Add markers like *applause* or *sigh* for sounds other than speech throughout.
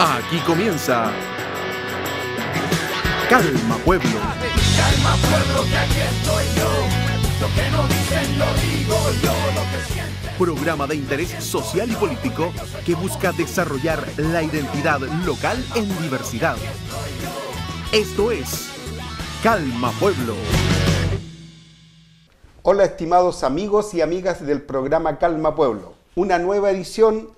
Aquí comienza Calma Pueblo. Calma Pueblo, que aquí estoy yo. Lo que no dicen lo digo yo, lo que siento. Programa de interés social y político que busca desarrollar la identidad local en diversidad. Esto es Calma Pueblo. Hola estimados amigos y amigas del programa Calma Pueblo. Una nueva edición,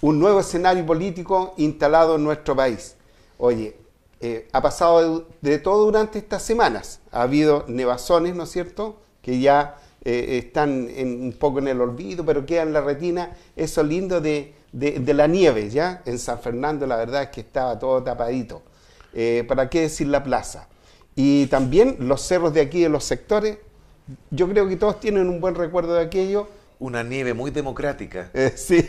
un nuevo escenario político instalado en nuestro país. Oye, eh, ha pasado de, todo durante estas semanas. Ha habido nevazones, ¿no es cierto?, que ya eh, están un poco en el olvido, pero quedan en la retina. Eso lindo de, la nieve, ¿ya? En San Fernando la verdad es que estaba todo tapadito. Eh, ¿Para qué decir la plaza? Y también los cerros de aquí, de los sectores, yo creo que todos tienen un buen recuerdo de aquello una nieve muy democrática. *laughs* Eh, sí.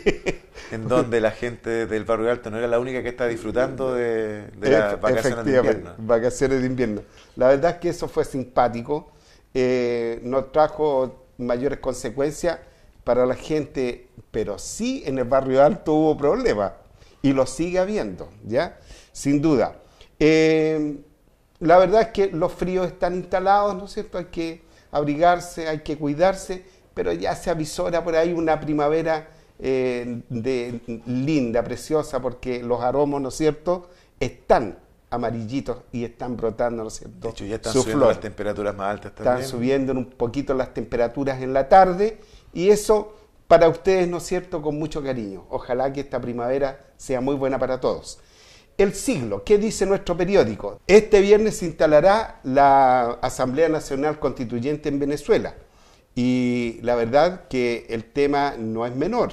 En donde la gente del barrio alto no era la única que estaba disfrutando de, las vacaciones de invierno. Vacaciones de invierno. La verdad es que eso fue simpático. Eh, no trajo mayores consecuencias para la gente, pero sí en el barrio alto hubo problemas. Y lo sigue habiendo, ¿ya? Sin duda. Eh, la verdad es que los fríos están instalados, ¿no es cierto? Hay que abrigarse, hay que cuidarse pero ya se avisora por ahí una primavera eh, de, linda, preciosa, porque los aromas, ¿no es cierto?, están amarillitos y están brotando, ¿no es cierto? De hecho, ya están subiendo las temperaturas más altas también. Están subiendo un poquito las temperaturas en la tarde y eso para ustedes, ¿no es cierto?, con mucho cariño. Ojalá que esta primavera sea muy buena para todos. El siglo, ¿qué dice nuestro periódico? Este viernes se instalará la Asamblea Nacional Constituyente en Venezuela. Y la verdad que el tema no es menor.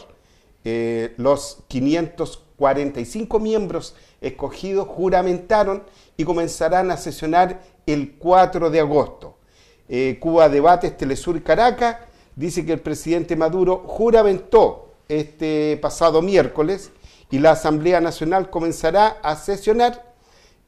Eh, los 545 miembros escogidos juramentaron y comenzarán a sesionar el 4 de agosto. Eh, Cuba Debates Telesur Caracas dice que el presidente Maduro juramentó este pasado miércoles y la Asamblea Nacional comenzará a sesionar,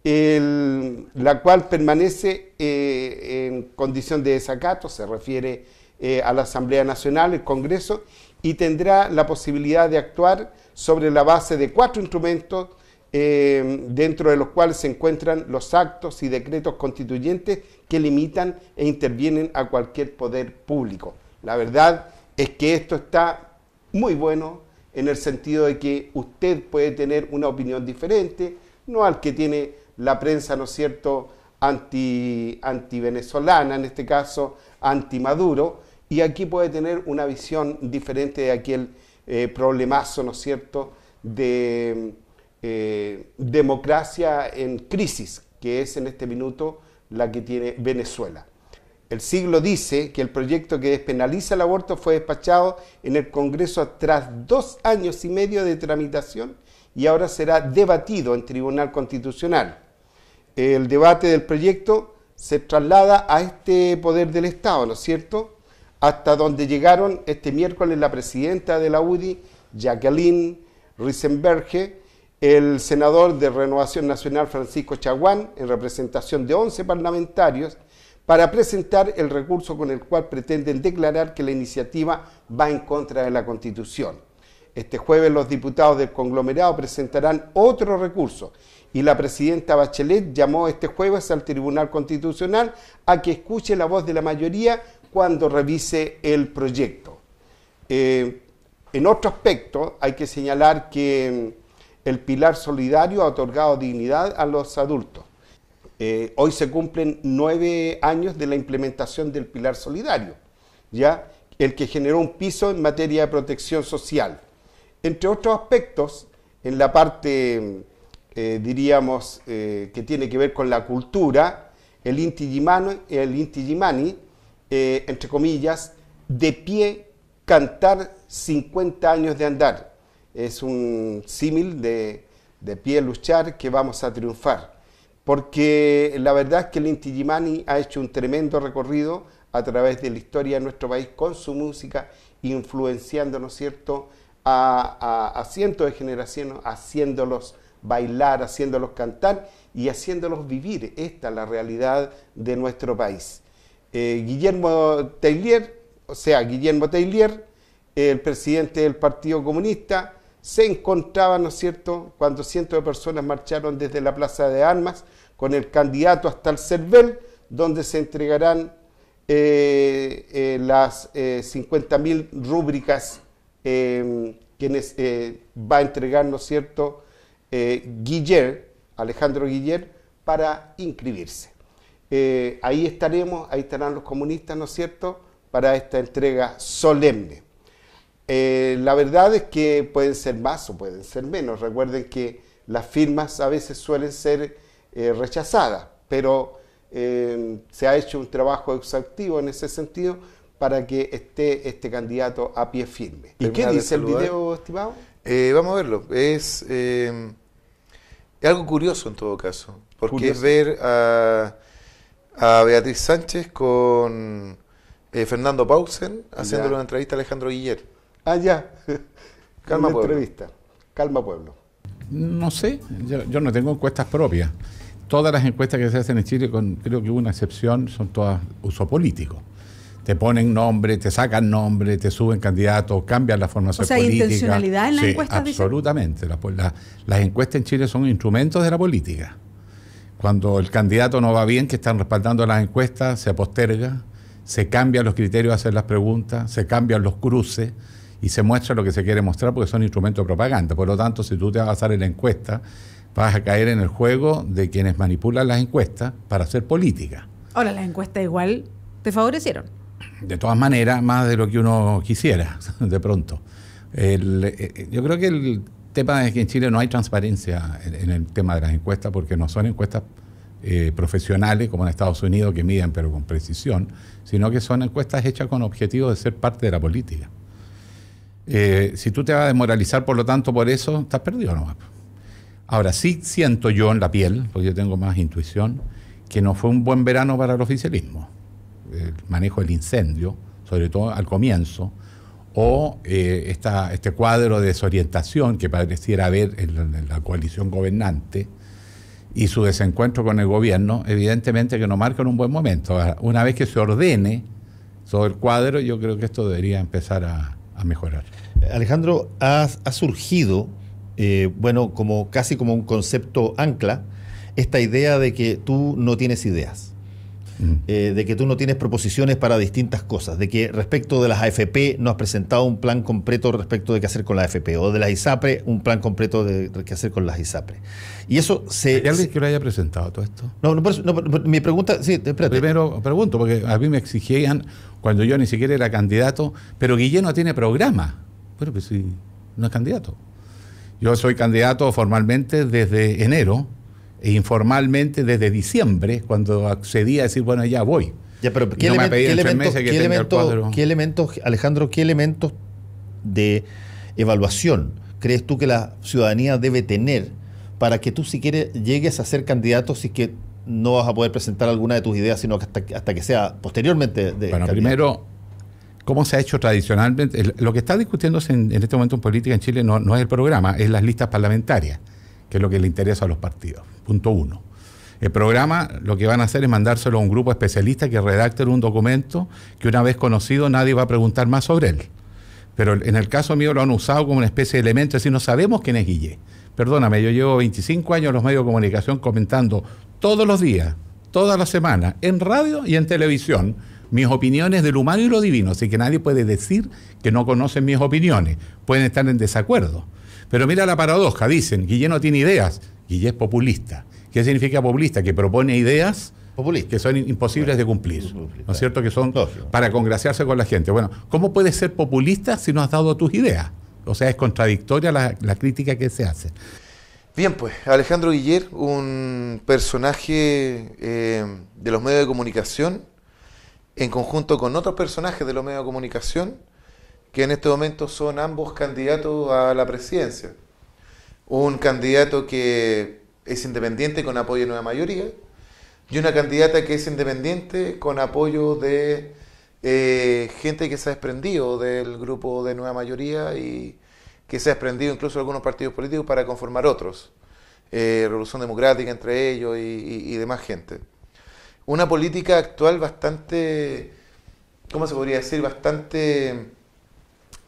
la cual permanece eh, en condición de desacato, se refiere eh, a la Asamblea Nacional, el Congreso, y tendrá la posibilidad de actuar sobre la base de cuatro instrumentos eh, dentro de los cuales se encuentran los actos y decretos constituyentes que limitan e intervienen a cualquier poder público. La verdad es que esto está muy bueno en el sentido de que usted puede tener una opinión diferente, no al que tiene la prensa, ¿no es cierto?, anti, anti venezolana, en este caso anti Maduro, y aquí puede tener una visión diferente de aquel eh, problemazo, ¿no es cierto?, de eh, democracia en crisis, que es en este minuto la que tiene Venezuela. El siglo dice que el proyecto que despenaliza el aborto fue despachado en el Congreso tras dos años y medio de tramitación y ahora será debatido en Tribunal Constitucional. El debate del proyecto se traslada a este poder del Estado, ¿no es cierto? Hasta donde llegaron este miércoles la presidenta de la UDI, Jacqueline Risenberge, el senador de Renovación Nacional Francisco Chaguán, en representación de 11 parlamentarios, para presentar el recurso con el cual pretenden declarar que la iniciativa va en contra de la Constitución. Este jueves los diputados del conglomerado presentarán otro recurso y la presidenta Bachelet llamó este jueves al Tribunal Constitucional a que escuche la voz de la mayoría cuando revise el proyecto. Eh, en otro aspecto, hay que señalar que mm, el pilar solidario ha otorgado dignidad a los adultos. Eh, hoy se cumplen nueve años de la implementación del pilar solidario, ya el que generó un piso en materia de protección social. Entre otros aspectos, en la parte, mm, eh, diríamos, que tiene que ver con la cultura, el Inti el Inti Gimani eh, entre comillas, de pie cantar 50 años de andar. Es un símil de, de pie luchar que vamos a triunfar. Porque la verdad es que el Inti Gimani ha hecho un tremendo recorrido a través de la historia de nuestro país con su música, influenciando, ¿no cierto?, a, a, cientos de generaciones, haciéndolos bailar, haciéndolos cantar y haciéndolos vivir. Esta es la realidad de nuestro país. Eh, Guillermo Tailier, o sea, Guillermo Tailier, el presidente del Partido Comunista, se encontraba, ¿no es cierto?, cuando cientos de personas marcharon desde la Plaza de Armas con el candidato hasta el CERVEL, donde se entregarán eh, eh, las eh, 50.000 rúbricas quienes va a entregar, ¿no es cierto?, Guiller, Alejandro Guiller, para inscribirse. Ahí estaremos, ahí estarán los comunistas, ¿no es cierto?, para esta entrega solemne. Eh, la verdad es que pueden ser más o pueden ser menos. Recuerden que las firmas a veces suelen ser eh, rechazadas, pero eh, se ha hecho un trabajo exhaustivo en ese sentido para que esté este candidato a pie firme. ¿Y qué dice el video, estimado? vamos a verlo. Es, algo curioso en todo caso, porque es ver a, a Beatriz Sánchez con Fernando Pausen haciendo una entrevista a Alejandro Guiller. Ah, ya. *laughs* Calma pueblo. entrevista. Calma pueblo. No sé, yo, no tengo encuestas propias. Todas las encuestas que se hacen en Chile, con, creo que una excepción, son todas uso político. Te ponen nombre, te sacan nombre, te suben candidatos, cambian la formación política. O sea, intencionalidad en las encuestas. Absolutamente. las encuestas en Chile son instrumentos de la política. Cuando el candidato no va bien, que están respaldando las encuestas, se posterga, se cambian los criterios de hacer las preguntas, se cambian los cruces y se muestra lo que se quiere mostrar porque son instrumentos de propaganda. Por lo tanto, si tú te vas a basar en la encuesta, vas a caer en el juego de quienes manipulan las encuestas para hacer política. Ahora, las encuestas igual te favorecieron. De todas maneras, más de lo que uno quisiera, *laughs* de pronto. Eh, yo creo que el tema es que en Chile no hay transparencia en, el tema de las encuestas porque no son encuestas eh, profesionales como en Estados Unidos que miden pero con precisión, sino que son encuestas hechas con objetivo de ser parte de la política. Eh, si tú te vas a desmoralizar, por lo tanto, por eso, estás perdido nomás. Ahora, sí siento yo en la piel, porque yo tengo más intuición, que no fue un buen verano para el oficialismo. El manejo del incendio, sobre todo al comienzo, o eh, este cuadro de desorientación que pareciera haber en la, coalición gobernante y su desencuentro con el gobierno, evidentemente que no marcan un buen momento. una vez que se ordene todo el cuadro, yo creo que esto debería empezar a, mejorar. Alejandro, ha, surgido, eh, bueno, como casi como un concepto ancla, esta idea de que tú no tienes ideas. Mm. Eh, de que tú no tienes proposiciones para distintas cosas, de que respecto de las AFP no has presentado un plan completo respecto de qué hacer con las AFP, o de las ISAPRE un plan completo de, qué hacer con las ISAPRE. Y eso se... ¿Hay alguien que lo haya presentado todo esto? No, no, mi pregunta, sí, espérate. Primero pregunto, porque a mí me exigían cuando yo ni siquiera era candidato, pero Guillén no tiene programa. Bueno, pues sí, no es candidato. Yo soy candidato formalmente desde enero informalmente desde diciembre, cuando accedí a decir, bueno, ya voy. Ya, pero ¿qué, elementos, Alejandro, qué elementos de evaluación crees tú que la ciudadanía debe tener para que tú si quieres llegues a ser candidato si que no vas a poder presentar alguna de tus ideas, sino hasta, hasta que sea posteriormente. De bueno, primero, ¿cómo se ha hecho tradicionalmente? Lo que está discutiéndose en, este momento en política en Chile no, es el programa, es las listas parlamentarias, que es lo que le interesa a los partidos. Punto uno. El programa lo que van a hacer es mandárselo a un grupo especialista que redacten un documento que una vez conocido nadie va a preguntar más sobre él. Pero en el caso mío lo han usado como una especie de elemento, es decir, no sabemos quién es Guille. Perdóname, yo llevo 25 años en los medios de comunicación comentando todos los días, toda la semana, en radio y en televisión, mis opiniones del humano y lo divino. Así que nadie puede decir que no conocen mis opiniones. Pueden estar en desacuerdo. Pero mira la paradoja, dicen, Guille no tiene ideas, Guille es populista. ¿Qué significa populista? Que propone ideas que son imposibles de cumplir. ¿No es cierto? Que son para congraciarse con la gente. Bueno, ¿cómo puedes ser populista si no has dado tus ideas? O sea, es contradictoria la, la crítica que se hace. Bien, pues Alejandro Guiller, un personaje eh, de los medios de comunicación, en conjunto con otros personajes de los medios de comunicación, que en este momento son ambos candidatos a la presidencia. Un candidato que es independiente con apoyo de nueva mayoría y una candidata que es independiente con apoyo de eh, gente que se ha desprendido del grupo de nueva mayoría y que se ha desprendido incluso de algunos partidos políticos para conformar otros, eh, Revolución Democrática entre ellos y, demás gente. Una política actual bastante, ¿cómo se podría decir? Bastante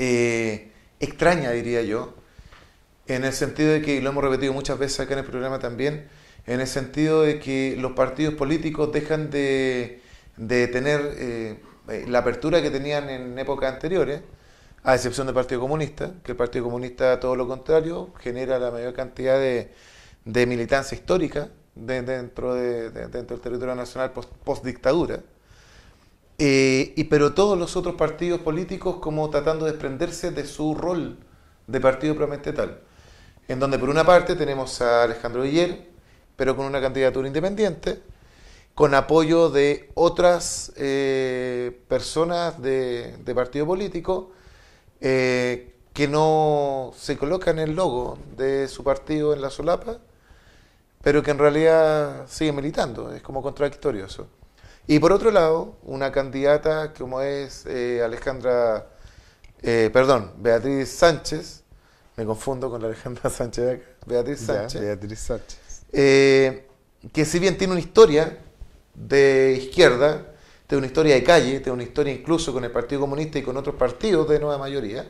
eh, extraña, diría yo, en el sentido de que, y lo hemos repetido muchas veces acá en el programa también, en el sentido de que los partidos políticos dejan de, de tener eh, la apertura que tenían en épocas anteriores, a excepción del Partido Comunista, que el Partido Comunista, todo lo contrario, genera la mayor cantidad de, de militancia histórica dentro, de, dentro del territorio nacional post-dictadura. Eh, y, pero todos los otros partidos políticos como tratando de desprenderse de su rol de partido propiamente tal. En donde por una parte tenemos a Alejandro Guiller, pero con una candidatura independiente, con apoyo de otras eh, personas de, partido político eh, que no se colocan el logo de su partido en la solapa, pero que en realidad sigue militando. Es como contradictorio eso. Y por otro lado, una candidata como es eh, Alejandra, eh, perdón, Beatriz Sánchez, me confundo con la Alejandra *laughs* Sánchez Beatriz Sánchez. Beatriz Sánchez. Eh, que si bien tiene una historia de izquierda, tiene una historia de calle, tiene una historia incluso con el Partido Comunista y con otros partidos de nueva mayoría,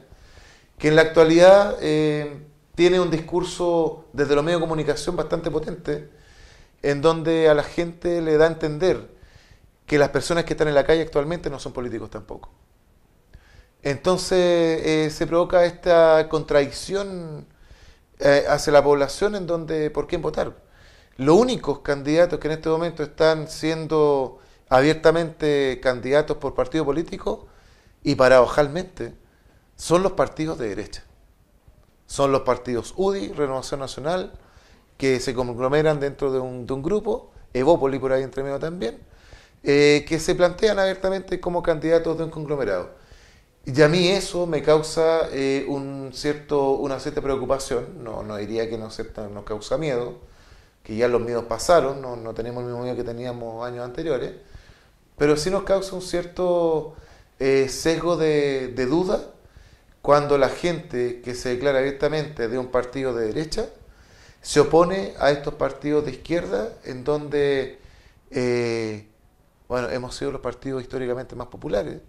que en la actualidad tiene un discurso desde los medios de comunicación bastante potente, en donde a la gente le da a entender que las personas que están en la calle actualmente no son políticos tampoco. Entonces eh, se provoca esta contradicción eh, hacia la población en donde por quién votar. Los únicos candidatos que en este momento están siendo abiertamente candidatos por partido político y paradojalmente son los partidos de derecha son los partidos UDI, Renovación Nacional, que se conglomeran dentro de un, grupo, Evópoli por ahí entre medio también, eh, que se plantean abiertamente como candidatos de un conglomerado. Y a mí eso me causa eh, un cierto, una cierta preocupación, no, no diría que nos, nos causa miedo, que ya los miedos pasaron, no, tenemos el mismo miedo que teníamos años anteriores, pero sí nos causa un cierto eh, sesgo de, duda cuando la gente que se declara abiertamente de un partido de derecha se opone a estos partidos de izquierda en donde, bueno, hemos sido los partidos históricamente más populares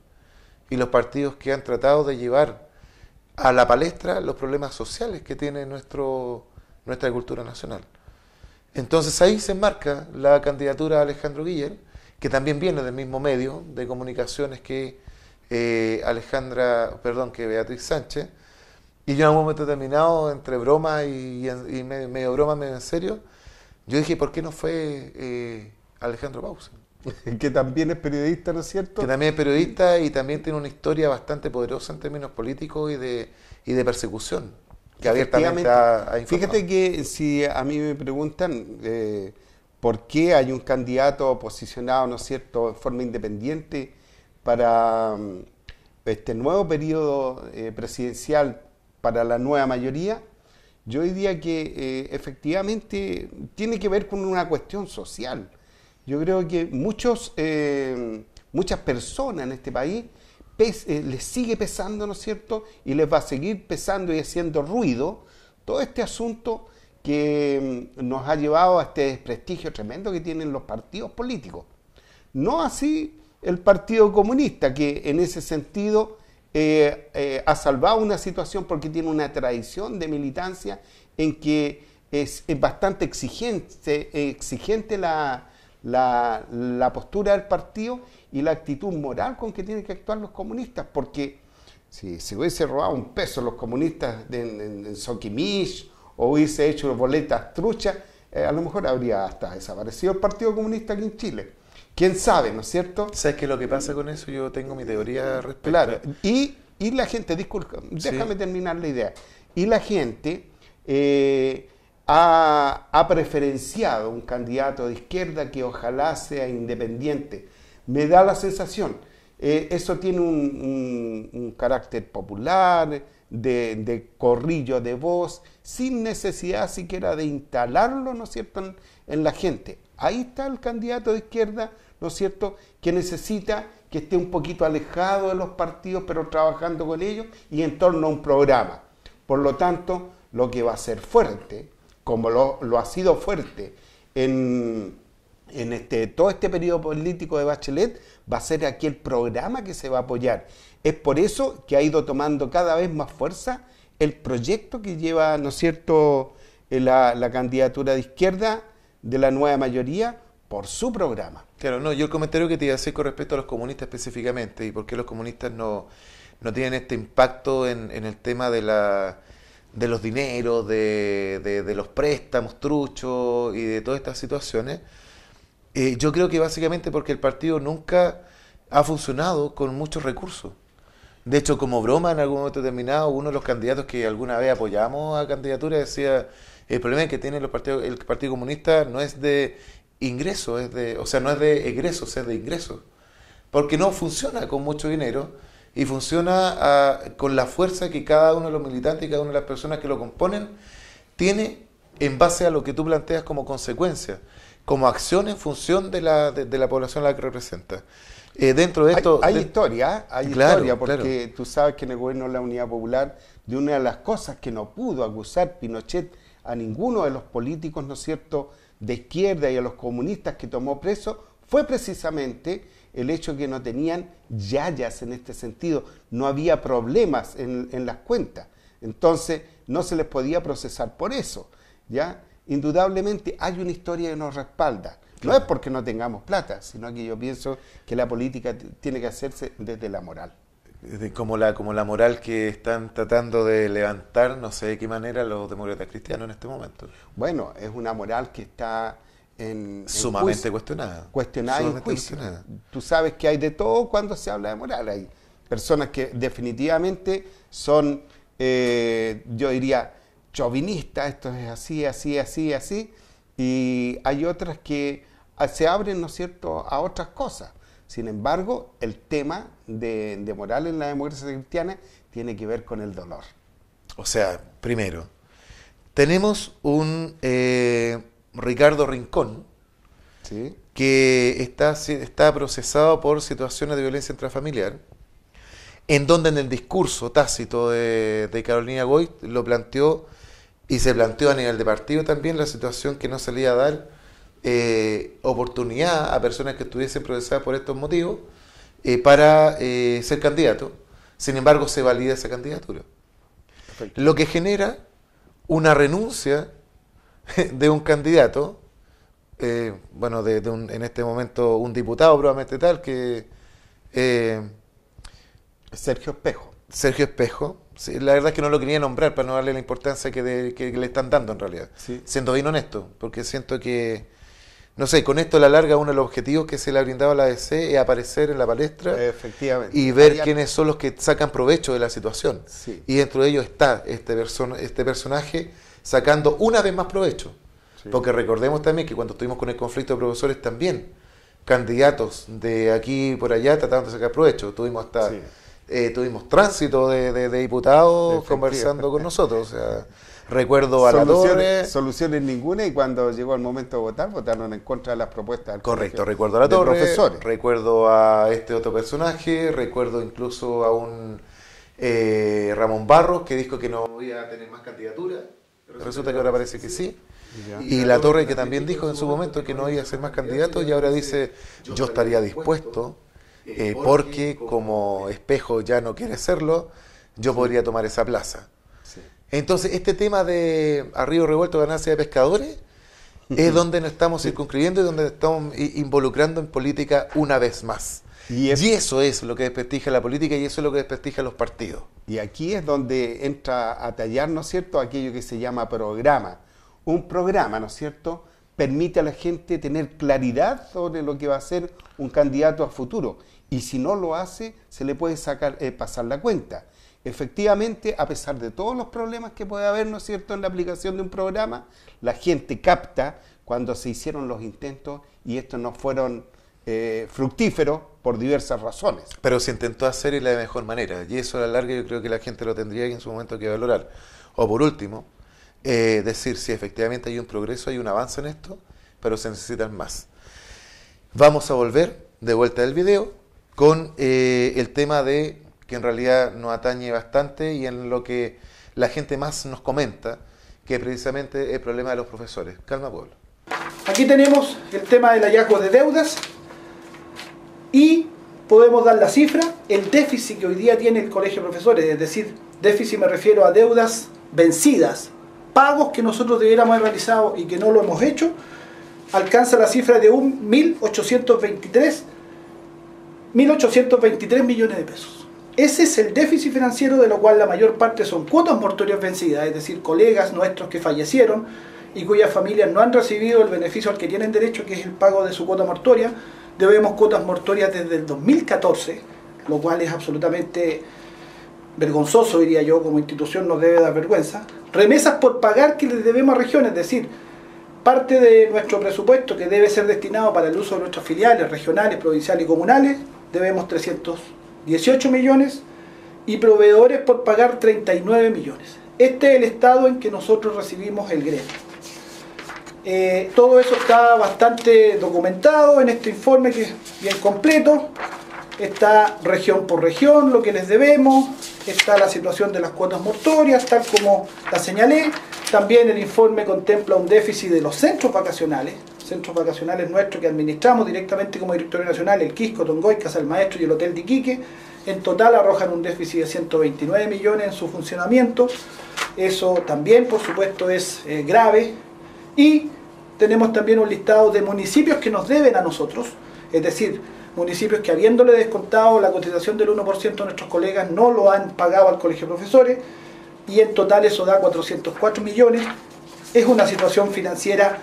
y los partidos que han tratado de llevar a la palestra los problemas sociales que tiene nuestro, nuestra cultura nacional. Entonces ahí se enmarca la candidatura de Alejandro Guillén, que también viene del mismo medio de comunicaciones que eh, Alejandra, perdón, que Beatriz Sánchez, y yo en un momento determinado, entre broma y, medio, broma, medio en serio, yo dije, ¿por qué no fue eh, Alejandro Pausa? *laughs* que también es periodista, ¿no es cierto? Que también es periodista y también tiene una historia bastante poderosa en términos políticos y de, y de persecución, que abiertamente ha, Fíjate que si a mí me preguntan eh, por qué hay un candidato posicionado, ¿no es cierto?, en forma independiente, para mm, este nuevo periodo eh, presidencial para la nueva mayoría, yo diría que eh, efectivamente tiene que ver con una cuestión social. Yo creo que muchos, eh, muchas personas en este país les sigue pesando, ¿no es cierto? Y les va a seguir pesando y haciendo ruido todo este asunto que mm, nos ha llevado a este desprestigio tremendo que tienen los partidos políticos. No así el Partido Comunista, que en ese sentido eh, eh, ha salvado una situación porque tiene una tradición de militancia en que es, bastante exigente, exigente la, la, postura del partido y la actitud moral con que tienen que actuar los comunistas, porque si se hubiese robado un peso los comunistas en, en, Soquimich o hubiese hecho boletas truchas, eh, a lo mejor habría hasta desaparecido el Partido Comunista aquí en Chile. ¿Quién sabe, no es cierto? ¿Sabes qué lo que pasa con eso? Yo tengo mi teoría respecto. Claro, y, y la gente, disculpa, déjame terminar la idea. Y la gente eh, ha, preferenciado un candidato de izquierda que ojalá sea independiente. Me da la sensación, eh, eso tiene un, un, carácter popular, de, de, corrillo de voz, sin necesidad siquiera de instalarlo, ¿no es cierto?, en, en la gente. Ahí está el candidato de izquierda ¿no es cierto?, que necesita que esté un poquito alejado de los partidos, pero trabajando con ellos y en torno a un programa. Por lo tanto, lo que va a ser fuerte, como lo, ha sido fuerte en, en este, todo este periodo político de Bachelet, va a ser aquel programa que se va a apoyar. Es por eso que ha ido tomando cada vez más fuerza el proyecto que lleva, ¿no es cierto?, eh, la, la candidatura de izquierda de la nueva mayoría por su programa. Claro, no, yo el comentario que te iba a hacer con respecto a los comunistas específicamente y por qué los comunistas no, no tienen este impacto en, en el tema de la de los dineros, de, de- los préstamos truchos y de todas estas situaciones, eh, yo creo que básicamente porque el partido nunca ha funcionado con muchos recursos. De hecho, como broma, en algún momento determinado, uno de los candidatos que alguna vez apoyamos a candidatura decía, el problema que tiene los partidos, el Partido Comunista no es de ingresos, es de, o sea, no es de egresos, es de ingresos. Porque no funciona con mucho dinero y funciona ah, con la fuerza que cada uno de los militantes y cada una de las personas que lo componen tiene en base a lo que tú planteas como consecuencia, como acción en función de la, de, de la población a la que representa. Eh, dentro de Hay, esto... hay de- historia, ¿eh? hay Claro, historia, porque claro. tú sabes que en el gobierno de la Unidad Popular, de una de las cosas que no pudo acusar Pinochet a ninguno de los políticos, ¿no es cierto?, de izquierda y a los comunistas que tomó preso, fue precisamente el hecho que no tenían yayas en este sentido, no había problemas en, en las cuentas, entonces no se les podía procesar por eso, ¿ya? Indudablemente hay una historia que nos respalda. No es porque no tengamos plata, sino que yo pienso que la política tiene que hacerse desde la moral. como la como la moral que están tratando de levantar, no sé de qué manera los demócratas cristianos en este momento. Bueno, es una moral que está en, en Sumamente juicio, cuestionada. cuestionada y en Sumamente juicio. cuestionada. Tú sabes que hay de todo cuando se habla de moral. Hay personas que definitivamente son, eh, yo diría, chauvinistas, esto es así, así, así, así, y hay otras que ah, se abren, ¿no es cierto?, a otras cosas. Sin embargo, el tema de, de moral en la democracia cristiana tiene que ver con el dolor. O sea, primero, tenemos un eh, Ricardo Rincón ¿sí? que está, está procesado por situaciones de violencia intrafamiliar, en donde en el discurso tácito de, de Carolina Goy lo planteó y se planteó a nivel de partido también la situación que no iba a dar eh, oportunidad a personas que estuviesen procesadas por estos motivos eh, para eh, ser candidato. Sin embargo, se valida esa candidatura. Lo que genera una renuncia *laughs* de un candidato, eh, bueno, de, de un- en este momento un diputado probablemente tal, que eh, Sergio Espejo. Sergio Espejo, sí, la verdad es que no lo quería nombrar para no darle la importancia que, de- que le están dando en realidad, Sí. siendo bien honesto, porque siento que, no sé, con esto a la larga uno de los objetivos que se le ha brindado a la ADC es aparecer en la palestra Efectivamente. y ver quiénes son los que sacan provecho de la situación. Sí. Y dentro de ellos está este, perso- este personaje sacando una vez más provecho. Porque recordemos también que cuando estuvimos con el conflicto de profesores también, candidatos de aquí y por allá tratando de sacar provecho. Tuvimos hasta Sí. eh, tuvimos tránsito de, de- de diputados conversando con *laughs* nosotros. O sea, recuerdo a la soluciones, Torre. soluciones ninguna y cuando llegó el momento de votar, votaron en contra de las propuestas. del Correcto, recuerdo a la Torre, profesores. recuerdo a este otro personaje, recuerdo incluso a un eh, Ramón Barros que dijo que no iba a tener más candidatura. Resulta que ahora parece que sí. Y la Torre que también dijo en su momento que no iba a ser más candidato y ahora dice yo estaría dispuesto eh, porque como espejo ya no quiere serlo, yo podría tomar esa plaza. Entonces, este tema de a Río Revuelto ganancia de pescadores es donde nos estamos circunscribiendo y donde nos estamos involucrando en política una vez más. Y Y, es- eso es lo que desprestigia la política y eso es lo que desprestigia los partidos. Y aquí es donde entra a tallar, ¿no es cierto?, aquello que se llama programa. Un programa, ¿no es cierto?, permite a la gente tener claridad sobre lo que va a ser un candidato a futuro. Y si no lo hace, se le puede sacar, eh, pasar la cuenta. Efectivamente, a pesar de todos los problemas que puede haber, ¿no es cierto?, en la aplicación de un programa, la gente capta cuando se hicieron los intentos y estos no fueron eh, fructíferos por diversas razones. Pero se intentó hacer de la mejor manera y eso a la larga yo creo que la gente lo tendría en su momento que valorar. O por último, eh, decir si efectivamente hay un progreso, hay un avance en esto, pero se necesitan más. Vamos a volver de vuelta del video con eh, el tema de que en realidad nos atañe bastante y en lo que la gente más nos comenta, que precisamente el problema de los profesores. Calma, pueblo. Aquí tenemos el tema del hallazgo de deudas y podemos dar la cifra, el déficit que hoy día tiene el colegio de profesores, es decir, déficit me refiero a deudas vencidas, pagos que nosotros debiéramos haber realizado y que no lo hemos hecho, alcanza la cifra de 1.823 1.823 millones de pesos. Ese es el déficit financiero de lo cual la mayor parte son cuotas mortorias vencidas, es decir, colegas nuestros que fallecieron y cuyas familias no han recibido el beneficio al que tienen derecho, que es el pago de su cuota mortoria. Debemos cuotas mortorias desde el 2014, lo cual es absolutamente vergonzoso, diría yo, como institución nos debe dar vergüenza. Remesas por pagar que le debemos a regiones, es decir, parte de nuestro presupuesto que debe ser destinado para el uso de nuestras filiales regionales, provinciales y comunales, debemos 318 millones y proveedores por pagar 39 millones. Este es el estado en que nosotros recibimos el gremio. Eh, todo eso está bastante documentado en este informe que es bien completo. Está región por región lo que les debemos, está la situación de las cuotas mortorias, tal como la señalé. También el informe contempla un déficit de los centros vacacionales, centros vacacionales nuestros que administramos directamente como directorio nacional, el Quisco, Tongoy, Casa del Maestro y el Hotel de Iquique. En total arrojan un déficit de 129 millones en su funcionamiento. Eso también, por supuesto, es eh, grave. Y tenemos también un listado de municipios que nos deben a nosotros, es decir, municipios que habiéndole descontado la cotización del 1% a nuestros colegas no lo han pagado al colegio de profesores y en total eso da 404 millones. Es una situación financiera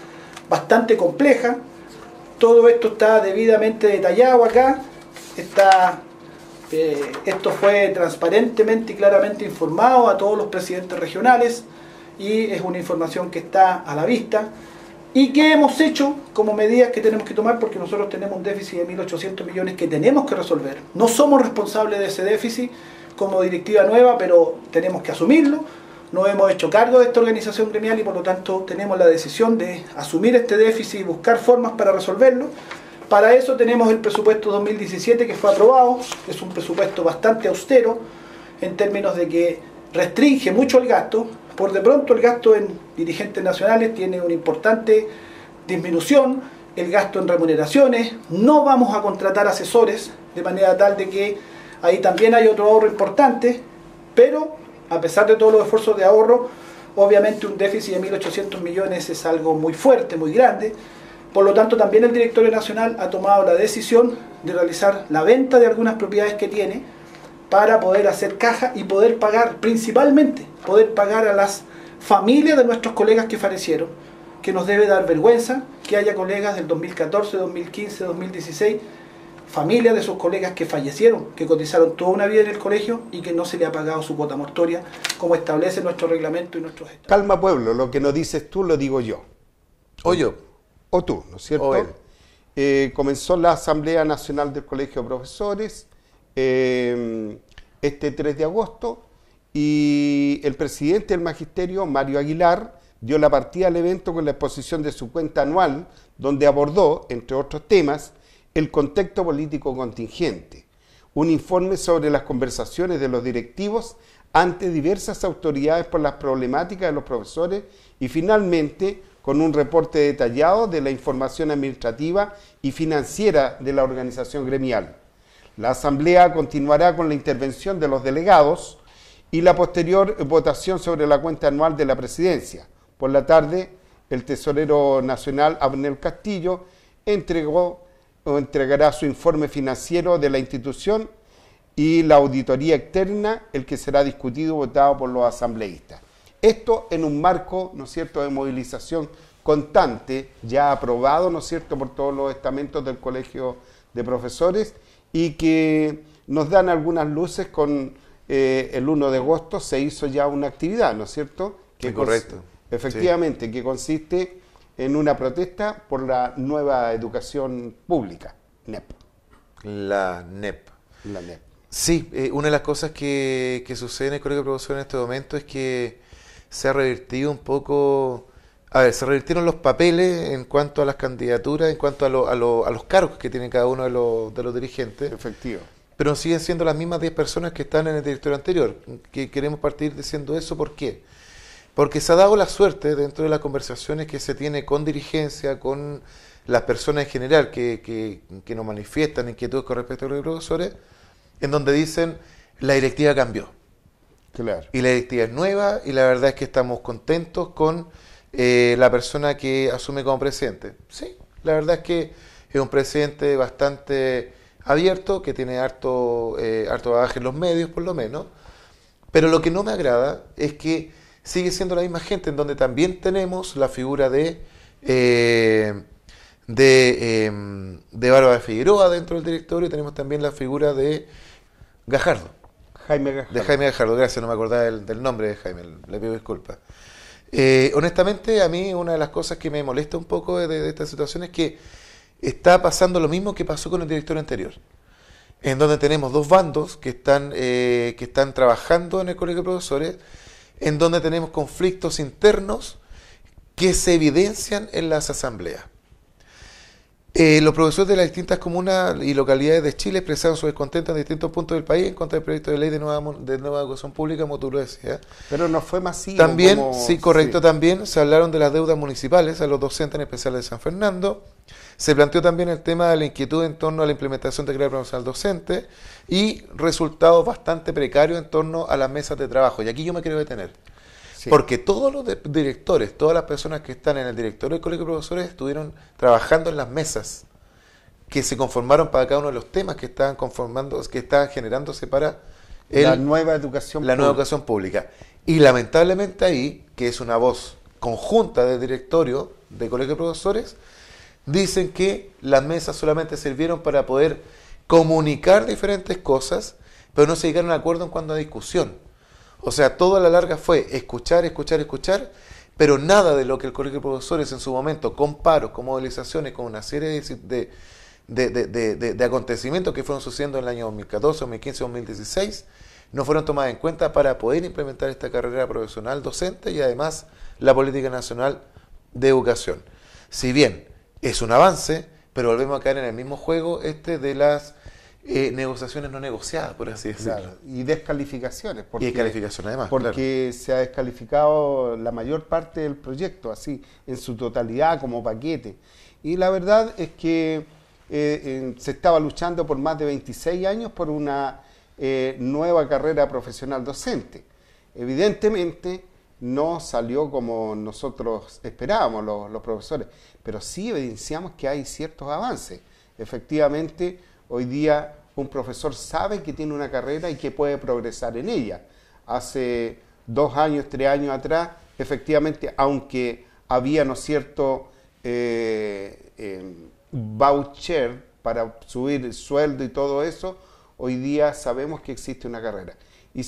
bastante compleja. Todo esto está debidamente detallado acá. Está, eh, esto fue transparentemente y claramente informado a todos los presidentes regionales y es una información que está a la vista. ¿Y qué hemos hecho como medidas que tenemos que tomar? Porque nosotros tenemos un déficit de 1.800 millones que tenemos que resolver. No somos responsables de ese déficit como directiva nueva, pero tenemos que asumirlo. No hemos hecho cargo de esta organización gremial y por lo tanto tenemos la decisión de asumir este déficit y buscar formas para resolverlo. Para eso tenemos el presupuesto 2017 que fue aprobado. Es un presupuesto bastante austero en términos de que restringe mucho el gasto, por de pronto el gasto en dirigentes nacionales tiene una importante disminución, el gasto en remuneraciones, no vamos a contratar asesores, de manera tal de que ahí también hay otro ahorro importante, pero a pesar de todos los esfuerzos de ahorro, obviamente un déficit de 1.800 millones es algo muy fuerte, muy grande, por lo tanto también el directorio nacional ha tomado la decisión de realizar la venta de algunas propiedades que tiene, para poder hacer caja y poder pagar, principalmente, poder pagar a las familias de nuestros colegas que fallecieron, que nos debe dar vergüenza que haya colegas del 2014, 2015, 2016, familias de sus colegas que fallecieron, que cotizaron toda una vida en el colegio y que no se le ha pagado su cuota mortoria, como establece nuestro reglamento y nuestros estados. Calma pueblo, lo que no dices tú lo digo yo. O yo. O tú, ¿no es cierto? Eh, comenzó la Asamblea Nacional del Colegio de Profesores, Em, este 3 de agosto y el presidente del magisterio, Mario Aguilar, dio la partida al evento con la exposición de su cuenta anual, donde abordó, entre otros temas, el contexto político contingente, un informe sobre las conversaciones de los directivos ante diversas autoridades por las problemáticas de los profesores y finalmente con un reporte detallado de la información administrativa y financiera de la organización gremial. La Asamblea continuará con la intervención de los delegados y la posterior votación sobre la cuenta anual de la Presidencia. Por la tarde, el tesorero nacional Abnel Castillo entregó o entregará su informe financiero de la institución y la auditoría externa, el que será discutido y votado por los asambleístas. Esto en un marco, ¿no es cierto?, de movilización constante, ya aprobado, ¿no es cierto?, por todos los estamentos del Colegio de Profesores y que nos dan algunas luces con eh, el 1 de agosto se hizo ya una actividad, ¿no es cierto? Que correcto. Efectivamente, que consiste en una protesta por la nueva educación pública, NEP. La NEP. La NEP. Sí, eh, una de las cosas que, que sucede en el Colegio de Profesores en este momento es que se ha revertido un poco a ver, se revirtieron los papeles en cuanto a las candidaturas, en cuanto a, a, los cargos que tiene cada uno de los, de los dirigentes. Efectivo. Pero siguen siendo las mismas 10 personas que están en el directorio anterior. Que queremos partir diciendo eso, ¿por qué? Porque se ha dado la suerte dentro de las conversaciones que se tiene con dirigencia, con las personas en general que, que, que nos manifiestan inquietudes con respecto a los profesores, en donde dicen la directiva cambió Claro. Y la directiva es nueva y la verdad es que estamos contentos con eh, la persona que asume como presidente. Sí, la verdad es que es un presidente bastante abierto, que tiene harto, eh, harto bagaje en los medios, por lo menos. Pero lo que no me agrada es que sigue siendo la misma gente, en donde también tenemos la figura de, eh, de, eh, de Bárbara Figueroa dentro del directorio y tenemos también la figura de Gajardo. Jaime Gajardo. De Jaime Gajardo, gracias, no me acordaba del, del nombre de Jaime, le pido disculpas. Eh, honestamente, a mí una de las cosas que me molesta un poco de, esta situación es que está pasando lo mismo que pasó con el directorio anterior, en donde tenemos dos bandos que están, eh, que están trabajando en el Colegio de Profesores, en donde tenemos conflictos internos que se evidencian en las asambleas. Eh, los profesores de las distintas comunas y localidades de Chile expresaron su descontento en distintos puntos del país en contra del proyecto de ley de nueva, de nueva educación pública, como tú lo decías. Pero no fue masivo. También, como- sí, correcto, también se hablaron de las deudas municipales a los docentes, en especial de San Fernando. Se planteó también el tema de la inquietud en torno a la implementación de crédito profesional docente y resultados bastante precarios en torno a las mesas de trabajo. Y aquí yo me quiero detener. Sí. Porque todos los directores, todas las personas que están en el directorio del Colegio de Profesores estuvieron trabajando en las mesas que se conformaron para cada uno de los temas que estaban conformando, que estaban generándose para el, la nueva educación la nueva pública. educación pública. Y lamentablemente ahí, que es una voz conjunta del directorio de Colegio de Profesores, dicen que las mesas solamente sirvieron para poder comunicar diferentes cosas, pero no se llegaron a acuerdo en cuanto a discusión. O sea, toda la larga fue escuchar, escuchar, escuchar, pero nada de lo que el Colegio de Profesores en su momento, con paros, con movilizaciones, con una serie de, de, de, de- acontecimientos que fueron sucediendo en el año 2014, 2015, 2016, no fueron tomadas en cuenta para poder implementar esta carrera profesional docente y además la política nacional de educación. Si bien es un avance, pero volvemos a caer en el mismo juego este de las eh, negociaciones no negociadas, por así decirlo. Claro, y descalificaciones. Y descalificación además, Porque se ha descalificado la mayor parte del proyecto, así, en su totalidad, como paquete. Y la verdad es que eh, eh, se estaba luchando por más de 26 años por una eh, nueva carrera profesional docente. Evidentemente no salió como nosotros esperábamos los, los profesores, pero sí evidenciamos que hay ciertos avances. Efectivamente, hoy día un profesor sabe que tiene una carrera y que puede progresar en ella. Hace dos años, tres años atrás, efectivamente, aunque había, ¿no es cierto?, eh, eh, voucher para subir el sueldo y todo eso, hoy día sabemos que existe una carrera. Y,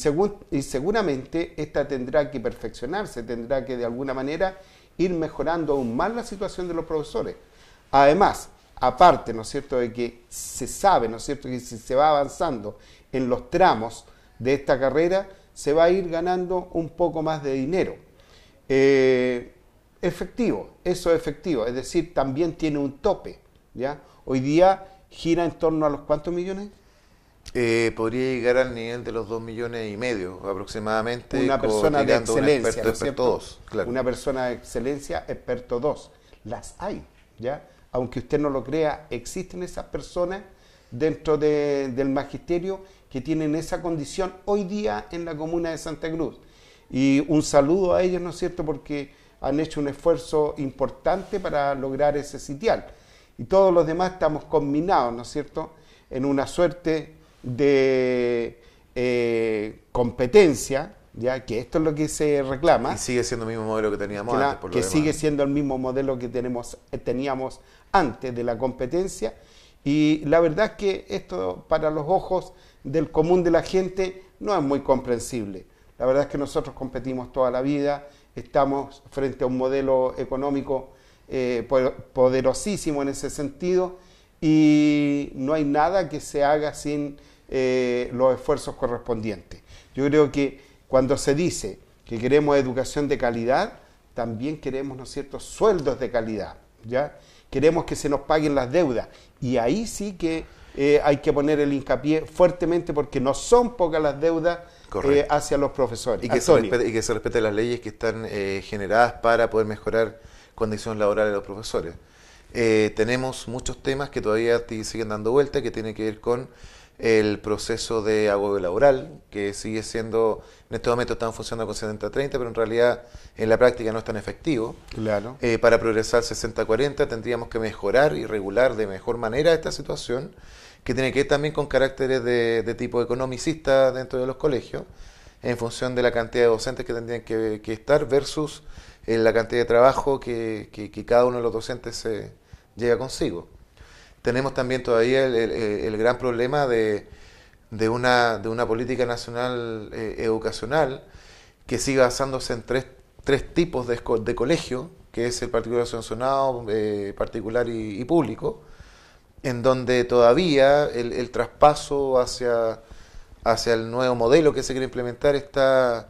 y seguramente esta tendrá que perfeccionarse, tendrá que de alguna manera ir mejorando aún más la situación de los profesores. Además, aparte, ¿no es cierto?, de que se sabe, ¿no es cierto?, que si se va avanzando en los tramos de esta carrera, se va a ir ganando un poco más de dinero. Eh, efectivo, eso es efectivo, es decir, también tiene un tope, ¿ya? Hoy día gira en torno a los cuántos millones? Eh, podría llegar al nivel de los 2 millones y medio aproximadamente. Una persona de un excelencia, experto, ¿no experto claro. Una persona de excelencia, experto 2. Las hay, ¿ya? Aunque usted no lo crea, existen esas personas dentro de- del magisterio que tienen esa condición hoy día en la comuna de Santa Cruz. Y un saludo a ellos, ¿no es cierto?, porque han hecho un esfuerzo importante para lograr ese sitial. Y todos los demás estamos combinados, ¿no es cierto?, en una suerte de eh, competencia, ya que esto es lo que se reclama Y sigue siendo el mismo modelo que teníamos que, antes. por lo que demás. sigue siendo el mismo modelo que tenemos, eh, teníamos antes de la competencia. Y la verdad es que esto para los ojos del común de la gente no es muy comprensible. La verdad es que nosotros competimos toda la vida, estamos frente a un modelo económico eh, po- poderosísimo en ese sentido y no hay nada que se haga sin eh, los esfuerzos correspondientes. Yo creo que cuando se dice que queremos educación de calidad, también queremos, ¿no es cierto?, sueldos de calidad, ¿ya? Queremos que se nos paguen las deudas. Y ahí sí que eh, hay que poner el hincapié fuertemente porque no son pocas las deudas eh, hacia los profesores. Y que, se respete, y que se respeten las leyes que están eh, generadas para poder mejorar condiciones laborales de los profesores. Tenemos muchos temas que todavía siguen dando vuelta, que tienen que ver con el proceso de agobio laboral, que sigue siendo, en este momento están funcionando con 70-30, pero en realidad en la práctica no es tan efectivo. Claro. Eh, para progresar 60-40 tendríamos que mejorar y regular de mejor manera esta situación, que tiene que ver también con caracteres de, tipo economicista dentro de los colegios, en función de la cantidad de docentes que tendrían que, estar versus eh, la cantidad de trabajo que, que, cada uno de los docentes se llega consigo. Tenemos también todavía el, gran problema de, de, una, de una política nacional eh, educacional que sigue basándose en tres, tres tipos de, de colegio, que es el particular sancionado, eh, particular y, público, en donde todavía el, traspaso hacia, hacia el nuevo modelo que se quiere implementar está,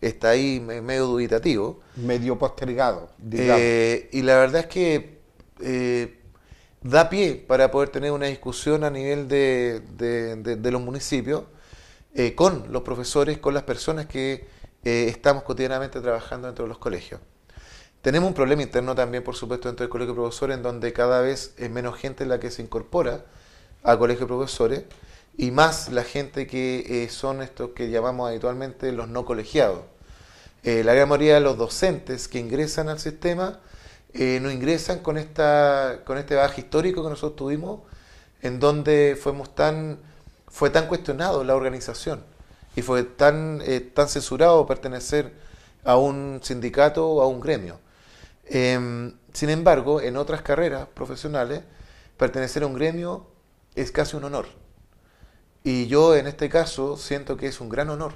está ahí medio dubitativo. Medio postergado. Eh, y la verdad es que da pie para poder tener una discusión a nivel de, de, los municipios eh, con los profesores, con las personas que eh, estamos cotidianamente trabajando dentro de los colegios. Tenemos un problema interno también, por supuesto, dentro del colegio de profesores, en donde cada vez es menos gente la que se incorpora al colegio de profesores y más la gente que eh, son estos que llamamos habitualmente los no colegiados. la gran mayoría de los docentes que ingresan al sistema eh, no ingresan con, esta, con este baje histórico que nosotros tuvimos, en donde fuimos tan, fue tan cuestionado la organización y fue tan, eh, tan censurado pertenecer a un sindicato o a un gremio. Em, sin embargo, en otras carreras profesionales, pertenecer a un gremio es casi un honor. Y yo en este caso siento que es un gran honor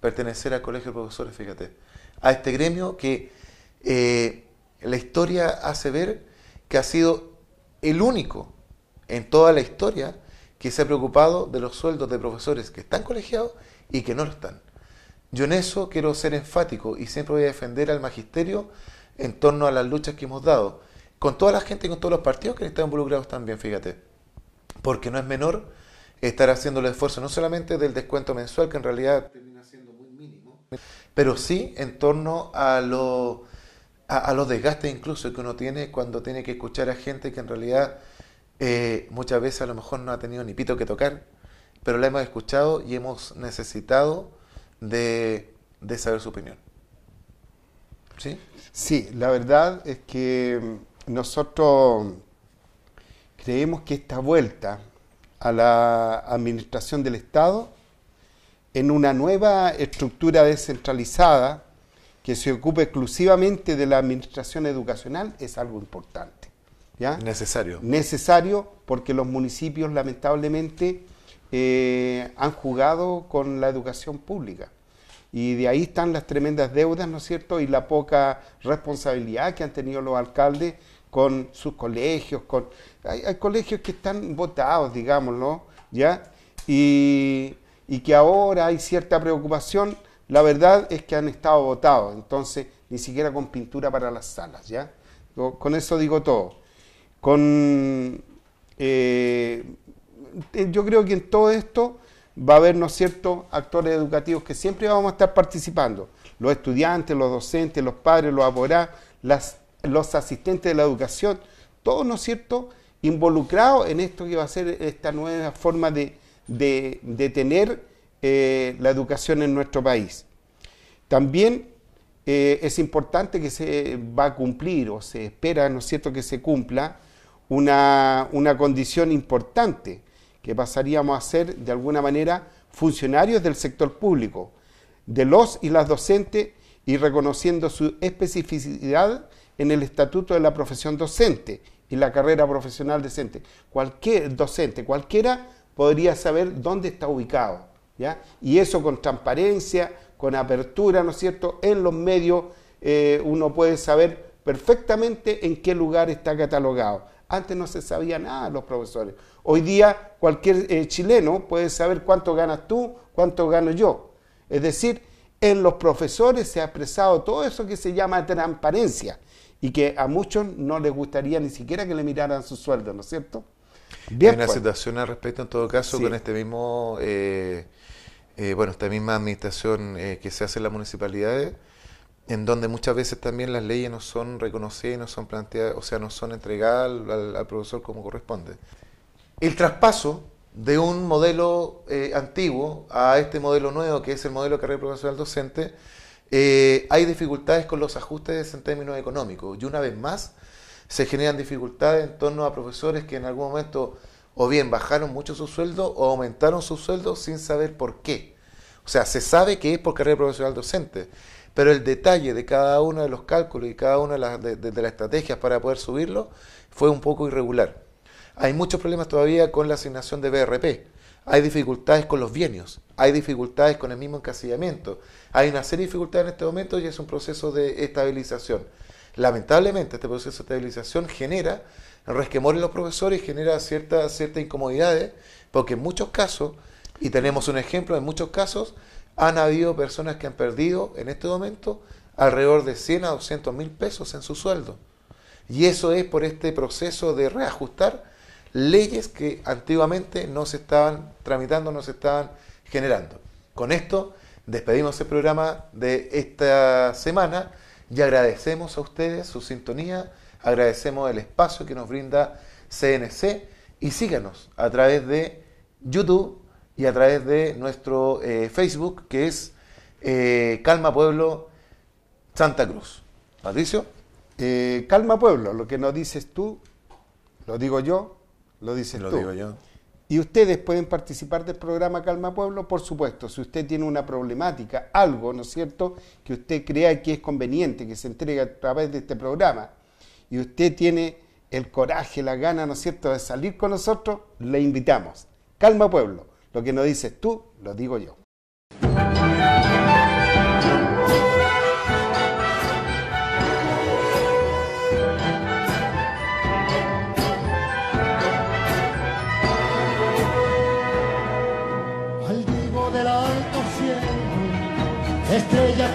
pertenecer al Colegio de Profesores, fíjate, a este gremio que eh, la historia hace ver que ha sido el único en toda la historia que se ha preocupado de los sueldos de profesores que están colegiados y que no lo están. Yo en eso quiero ser enfático y siempre voy a defender al magisterio en torno a las luchas que hemos dado, con toda la gente y con todos los partidos que están involucrados también, fíjate, porque no es menor estar haciendo el esfuerzo no solamente del descuento mensual, que en realidad termina siendo muy mínimo, pero sí en torno a lo a, los desgastes incluso que uno tiene cuando tiene que escuchar a gente que en realidad eh, muchas veces a lo mejor no ha tenido ni pito que tocar, pero la hemos escuchado y hemos necesitado de, saber su opinión. ¿Sí? Sí, la verdad es que nosotros creemos que esta vuelta a la administración del Estado en una nueva estructura descentralizada que se ocupe exclusivamente de la administración educacional es algo importante. ¿ya? Necesario. Necesario porque los municipios lamentablemente eh, han jugado con la educación pública. Y de ahí están las tremendas deudas, ¿no es cierto? Y la poca responsabilidad que han tenido los alcaldes con sus colegios, con hay, colegios que están votados, digámoslo, ¿ya? Y, y que ahora hay cierta preocupación la verdad es que han estado votados, entonces ni siquiera con pintura para las salas, ¿ya? Con eso digo todo. Con, eh, yo creo que en todo esto va a haber, ¿no es cierto?, actores educativos que siempre vamos a estar participando. Los estudiantes, los docentes, los padres, los los asistentes de la educación, todos, ¿no es cierto?, involucrados en esto que va a ser esta nueva forma de, de, de tener eh, la educación en nuestro país. También eh, es importante que se va a cumplir o se espera, ¿no es cierto?, que se cumpla una, una condición importante, que pasaríamos a ser de alguna manera funcionarios del sector público, de los y las docentes y reconociendo su especificidad en el estatuto de la profesión docente y la carrera profesional docente. Cualquier docente, cualquiera podría saber dónde está ubicado. Y eso con transparencia, con apertura, ¿no es cierto? En los medios eh, uno puede saber perfectamente en qué lugar está catalogado. Antes no se sabía nada los profesores. Hoy día cualquier eh, chileno puede saber cuánto ganas tú, cuánto gano yo. Es decir, en los profesores se ha expresado todo eso que se llama transparencia y que a muchos no les gustaría ni siquiera que le miraran su sueldo, ¿no es cierto? Bien, Hay una pues. situación al respecto en todo caso con este mismo eh, eh, bueno, esta misma administración eh, que se hace en las municipalidades, en donde muchas veces también las leyes no son reconocidas y no son planteadas, o sea, no son entregadas al, profesor como corresponde. El traspaso de un modelo antiguo a este modelo nuevo, que es el modelo de carrera profesional docente, hay dificultades con los ajustes en términos económicos. Y una vez más, se generan dificultades en torno a profesores que en algún momento o bien bajaron mucho su sueldo o aumentaron su sueldo sin saber por qué. O sea, se sabe que es por carrera profesional docente, pero el detalle de cada uno de los cálculos y cada una de las, de las estrategias para poder subirlo fue un poco irregular. Hay muchos problemas todavía con la asignación de BRP. Hay dificultades con los bienios, hay dificultades con el mismo encasillamiento, hay una serie de dificultades en este momento y es un proceso de estabilización. Lamentablemente, este proceso de estabilización genera resquemor en los profesores genera ciertas cierta incomodidades, porque en muchos casos, y tenemos un ejemplo, en muchos casos han habido personas que han perdido en este momento alrededor de 100 a 200 mil pesos en su sueldo. Y eso es por este proceso de reajustar leyes que antiguamente no se estaban tramitando, no se estaban generando. Con esto despedimos el programa de esta semana y agradecemos a ustedes su sintonía, agradecemos el espacio que nos brinda CNC y síganos a través de YouTube y a través de nuestro eh, Facebook que es eh, Calma Pueblo Santa Cruz. Patricio. Eh, calma Pueblo, lo que no dices tú, lo digo yo, lo dices lo tú. digo yo. Y ustedes pueden participar del programa Calma Pueblo, por supuesto, si usted tiene una problemática, algo, ¿no es cierto?, que usted crea que es conveniente que se entregue a través de este programa, y usted tiene el coraje, la gana, ¿no es cierto?, de salir con nosotros, le invitamos. Calma Pueblo, lo que no dices tú, lo digo yo.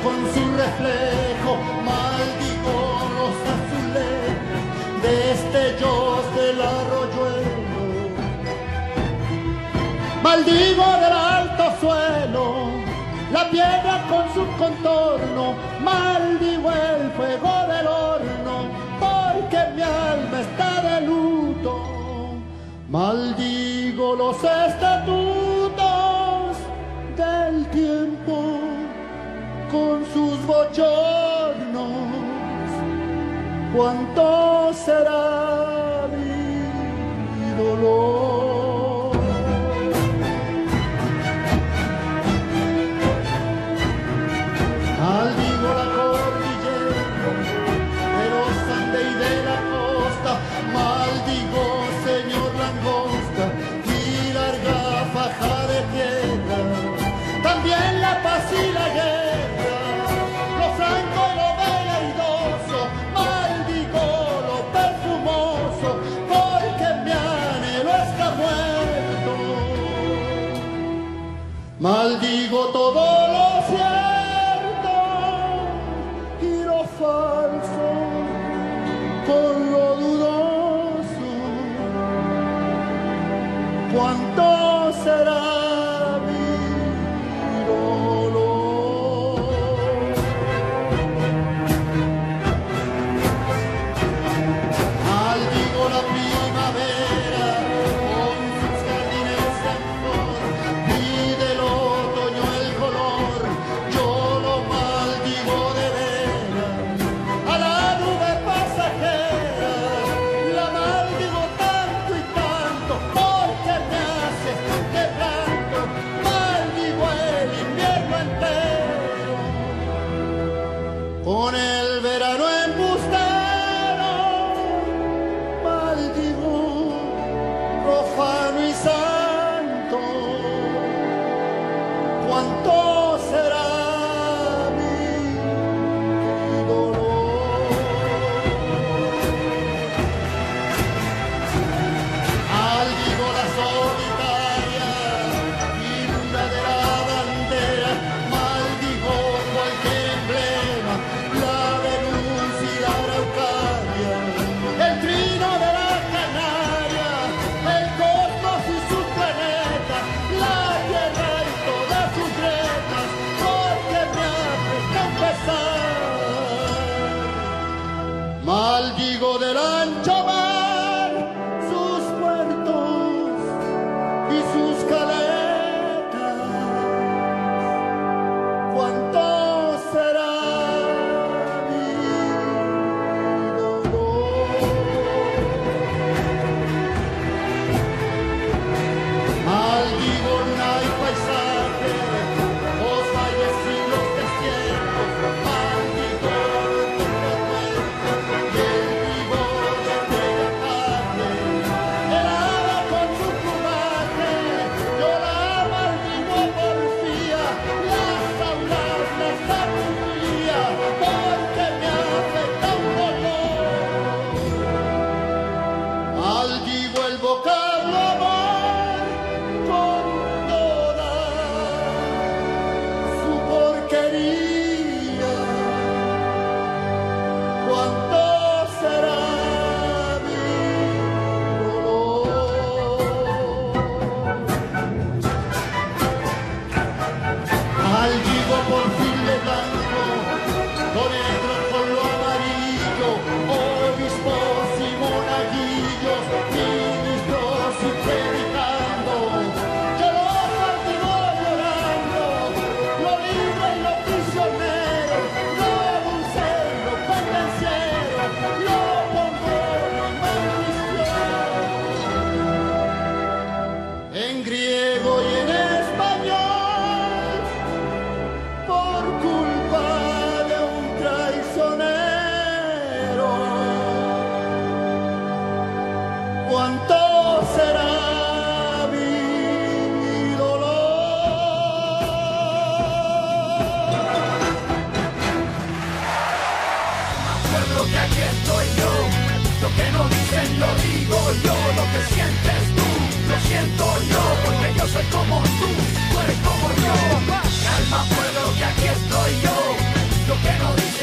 Con su reflejo, maldigo los azules, destellos del arroyuelo. Maldigo del alto suelo, la piedra con su contorno, maldigo el fuego del horno, porque mi alma está de luto. Maldigo los estatutos con sus bochornos, cuánto será mi dolor. Maldigo todo lo cierto y lo falso con lo dudoso. ¿Cuánto será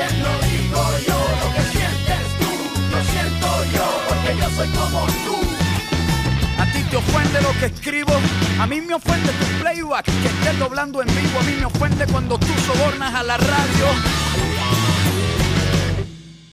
dicen lo digo yo, lo que sientes tú, lo siento yo, porque yo soy como tú. A ti te ofende lo que escribo, a mí me ofende tu playback, que estés doblando en vivo, a mí me ofende cuando tú sobornas a la radio.